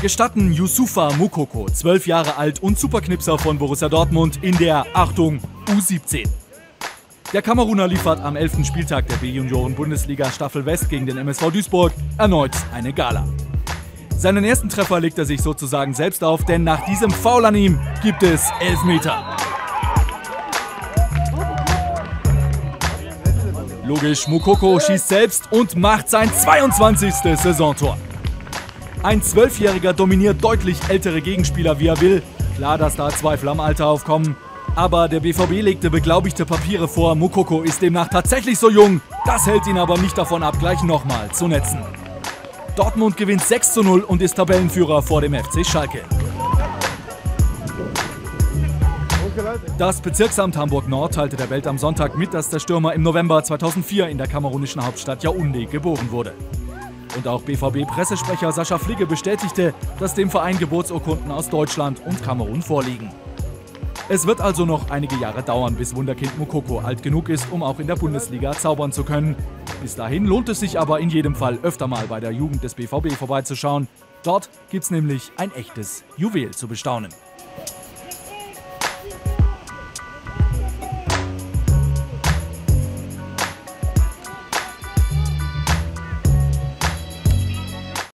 gestatten Yusufa Mukoko, 12 Jahre alt und Superknipser von Borussia Dortmund, in der, Achtung, U17. Der Kameruner liefert am 11. Spieltag der B-Junioren-Bundesliga Staffel West gegen den MSV Duisburg erneut eine Gala. Seinen ersten Treffer legt er sich sozusagen selbst auf, denn nach diesem Foul an ihm gibt es Elfmeter. Logisch, Mukoko schießt selbst und macht sein 22. Saisontor. Ein Zwölfjähriger dominiert deutlich ältere Gegenspieler, wie er will. Klar, dass da Zweifel am Alter aufkommen. Aber der BVB legte beglaubigte Papiere vor. Mukoko ist demnach tatsächlich so jung. Das hält ihn aber nicht davon ab, gleich nochmal zu netzen. Dortmund gewinnt 6 zu 0 und ist Tabellenführer vor dem FC Schalke. Das Bezirksamt Hamburg-Nord teilte der Welt am Sonntag mit, dass der Stürmer im November 2004 in der kamerunischen Hauptstadt Yaoundé geboren wurde. Und auch BVB-Pressesprecher Sascha Fligge bestätigte, dass dem Verein Geburtsurkunden aus Deutschland und Kamerun vorliegen. Es wird also noch einige Jahre dauern, bis Wunderkind Mukoko alt genug ist, um auch in der Bundesliga zaubern zu können. Bis dahin lohnt es sich aber in jedem Fall öfter mal bei der Jugend des BVB vorbeizuschauen. Dort gibt's nämlich ein echtes Juwel zu bestaunen.